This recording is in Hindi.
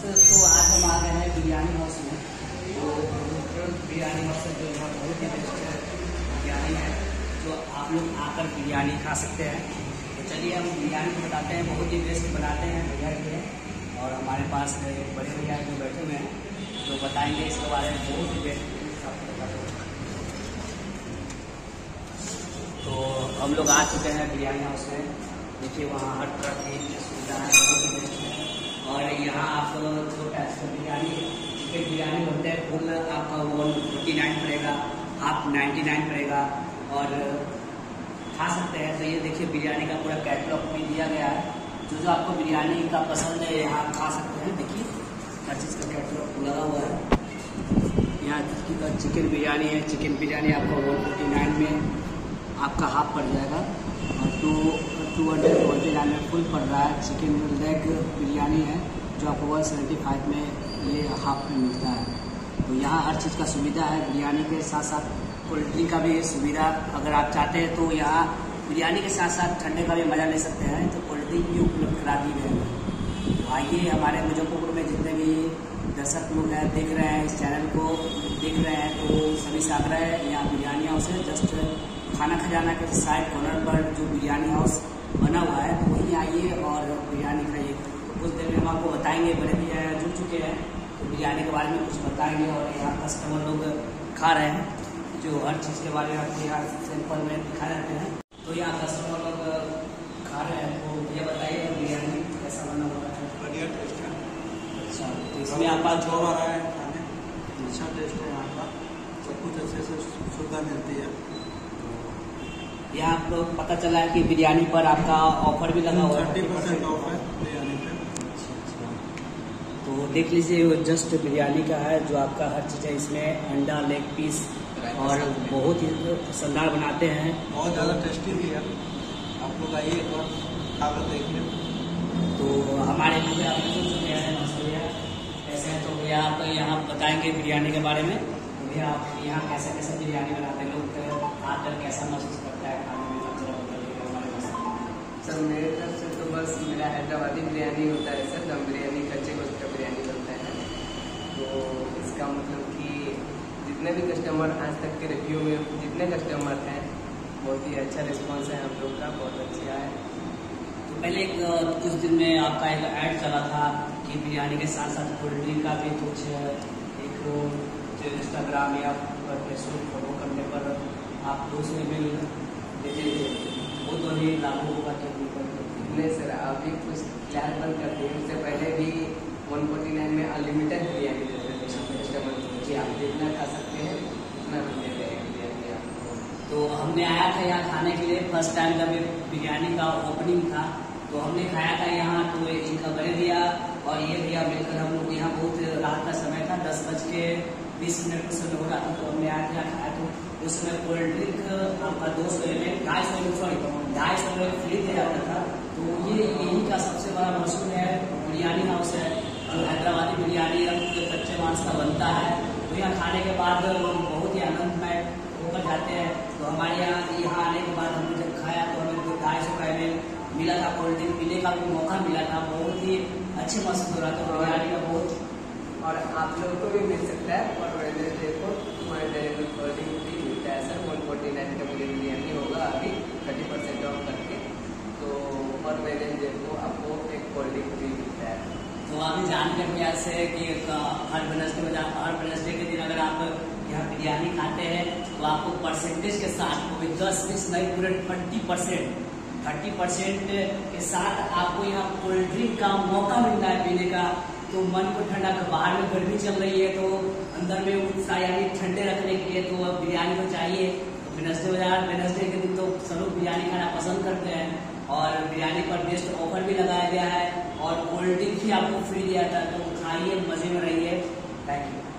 दोस्तों आज हम आ गए हैं बिरयानी हाउस में। तो बिरयानी हाउस जो यहाँ बहुत ही बेस्ट बिरयानी है, जो आप लोग आकर बिरयानी खा सकते हैं। तो चलिए हम बिरयानी बताते हैं, बहुत ही बेस्ट बनाते हैं भैया के और हमारे पास बड़े भैया जो बैठे हुए हैं, जो बताएँगे इसके बारे में बहुत ही बेस्ट तो हम लोग आ चुके हैं बिरयानी हाउस में। देखिए वहाँ हर तरह की सुविधा है ही है। और यहाँ आप छोटा बिरयानी चिकन बिरयानी होते हैं फुल आपका वन फोर्टी नाइन पड़ेगा हाफ़ नाइन्टी नाइन पड़ेगा और खा सकते हैं। तो ये देखिए, बिरयानी का पूरा कैटलॉग भी दिया गया है। जो जो आपको बिरयानी का पसंद है, यहाँ खा सकते हैं। देखिए, हर चीज़ का कैटलॉग लगा हुआ है। यहाँ चिकन बिरयानी है चिकन बिरयानी आपको वन फोर्टी नाइन में आपका हाफ़ पड़ जाएगा। और two two hundred twenty nine में फुल पड़ रहा है। चिकन लेग बिरयानी है, जो आपको वन सेवेंटी फाइव में ये हाफ़ में मिलता है। तो यहाँ हर चीज़ का सुविधा है बिरयानी के साथ साथ। कोल्ड ड्रिंक का भी सुविधा, अगर आप चाहते हैं तो यहाँ बिरयानी के साथ साथ ठंडे का भी मज़ा ले सकते हैं तो कोल्ड ड्रिंक भी उपलब्ध करा दी गई है। तो आइए हमारे मुजफ्फरपुर में जितने भी दर्शक लोग हैं, देख रहे हैं इस चैनल को, देख रहे हैं तो सभी से आग्रह है यहाँ बिरयानियाँ उसे जस्ट खाना खजाना के साइड कॉर्नर पर जो बिरयानी हाउस बना हुआ है तो वहीं आइए और बिरयानी खाइए। कुछ देर में हम आपको बताएँगे बड़े भैया जुड़ चुके हैं तो बिरयानी के बारे में कुछ बताएँगे और यहाँ कस्टमर लोग खा रहे हैं जो हर चीज़ के बारे में आपको यहाँ सैंपल में दिखा रहते हैं। तो यहाँ कस्टमर लोग खा रहे हैं तो भैया बताइए बिरयानी कैसा बना हुआ है? बढ़िया टेस्ट है। अच्छा तो इसमें आपका जो आ रहा है खाने अच्छा टेस्ट है यहाँ का। सब कुछ अच्छे से सुविधा मिलती है। यहाँ आपको पता चला है कि बिरयानी पर आपका ऑफ़र भी लगा हुआ है? थर्टी परसेंट ऑफ़ है बिरयानी पे। तो देख लीजिए वो जस्ट बिरयानी का है जो आपका हर चीज़ है इसमें अंडा लेग पीस और बहुत ही शानदार बनाते हैं। बहुत ज़्यादा टेस्टी भी है। आप लोग आइए एक बार खा कर देखिए। तो हमारे लिए आप पूछ चुके हैं हैं। तो भैया आप यहाँ बताएँगे बिरयानी के बारे में। तो भैया आप यहाँ कैसे कैसे बिरयानी बनाते हैं? लोग आकर कैसा महसूस करता है खाने में? हमारे पास सर मेरे तरफ़ से तो बस मेरा हैदराबादी बिरयानी होता है सर दम बिरयानी कच्चे गोश्त का बिरयानी बनता है। तो इसका मतलब कि जितने भी कस्टमर आज तक के रिव्यू में जितने कस्टमर हैं बहुत ही अच्छा रिस्पांस है हम लोग का बहुत अच्छा है। तो पहले एक कुछ दिन में आपका एक ऐड चला था कि बिरयानी के साथ साथ कोल्ड ड्रिंक का भी कुछ एक जो इंस्टाग्राम या फेसबुक फॉलो करने पर आप दो सौ एम देते थे वो तो नहीं लागू होगा तो नहीं सर अभी कुछ क्लास बंद कर दिए। उससे पहले भी 149 में अनलिमिटेड बिरयानी कस्टमर को। जी आप जितना खा सकते हैं उतना हैं बिरयानी तो हमने आया था यहाँ खाने के लिए। फ़र्स्ट टाइम जब बिरयानी का ओपनिंग था तो हमने खाया था यहाँ। तो इनका बड़े दिया और ये भैया मिलकर हम लोग यहाँ बहुत रात का के बीस मिनट का समय हो रहा था तो हमने था यहाँ खाया तो उस समय कोल्ड ड्रिंक, आपका दो सौ एम एल, ढाई सौ एम सॉरी ढाई सौ एम फ्री दिया जाता था। तो ये यही का सबसे बड़ा मशहूर है, बिरयानी हाउस है। जो हैदराबादी बिरयानी कच्चे मांस का बनता है। तो यहाँ खाने के बाद लोग बहुत ही आनंदमय होकर जाते हैं। तो हमारे यहाँ यहाँ आने के बाद हमने जब खाया तो हमें दो ढाई सौ का मिला था, कोल्ड ड्रिंक पीने का भी मौका मिला था। बहुत ही अच्छे महसूस हो रहा था, बिरयानी और आप लोगों को भी मिल सकता है और वेडनेसडे को हमारे डेरी में भी मिलता है सर वन फोर्टी नाइन का मुझे बिरयानी होगा अभी थर्टी परसेंट ऑफ़ करके। तो और वेडनेसडे को आपको एक कोल्ड भी मिलता है। तो अभी जानकर क्या से कि हर वेनसडे हर वेनसडे के दिन अगर आप यहाँ बिरयानी खाते हैं तो आपको परसेंटेज के साथ भी दस बीस नहीं, पूरे ट्वेंटी परसेंट थर्टी परसेंट के साथ आपको यहाँ कोल्ड ड्रिंक का मौका मिलता है पीने का। तो मन को ठंडा कर, बाहर में गर्मी चल रही है तो अंदर में उत्साह यानी ठंडे रखने के लिए तो अब बिरयानी तो चाहिए। वेनसडे बाज़ार वेनसडे के दिन तो सब बिरयानी खाना पसंद करते हैं। और बिरयानी पर बेस्ट ऑफ़र भी लगाया गया है। और कोल्ड ड्रिंक भी आपको फ्री दिया था तो खाइए, मज़े में रहिए। Thank you